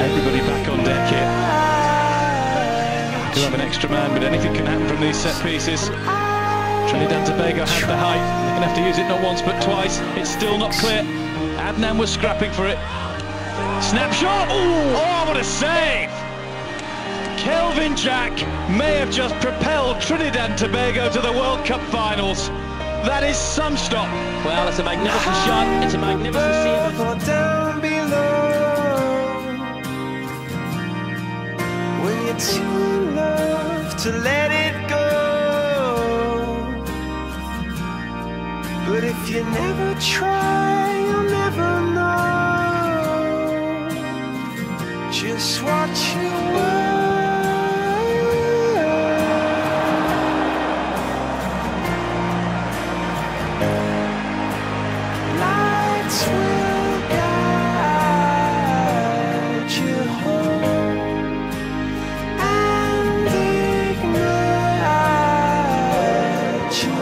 everybody back on deck here. Do have an extra man, but anything can happen from these set pieces. Trinidad Tobago had the height. They're going to have to use it not once but twice. It's still not clear. Adnan was scrapping for it. Snapshot! Ooh, oh, what a save! Kelvin Jack may have just propelled Trinidad and Tobago to the World Cup finals. That is some stop. Well, it's a magnificent shot. It's a magnificent save. Down below. When you're too love to let it go. But if you ночью.